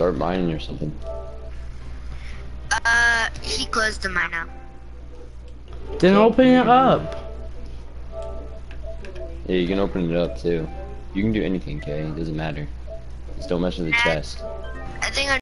start mining or something. Uh, he closed the mine now. Then open it up. Yeah, you can open it up too. You can do anything, Kay. It doesn't matter. Just don't mess with the eh. chest. I think I.